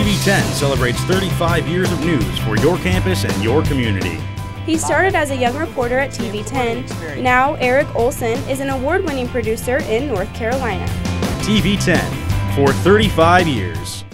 TV10 celebrates 35 years of news for your campus and your community. He started as a young reporter at TV10. Now, Eric Olson is an award winning producer in North Carolina. TV10 for 35 years.